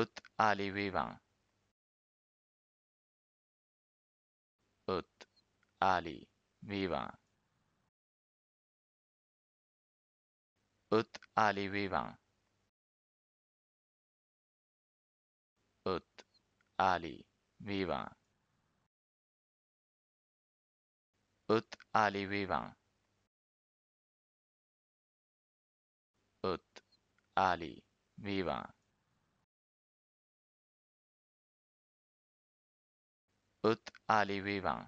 ut alii vivant. Ut alii vivant. Ut alii vivant. Ut alii vivant. Ut alii vivant. Ut alii vivant ut alii vivant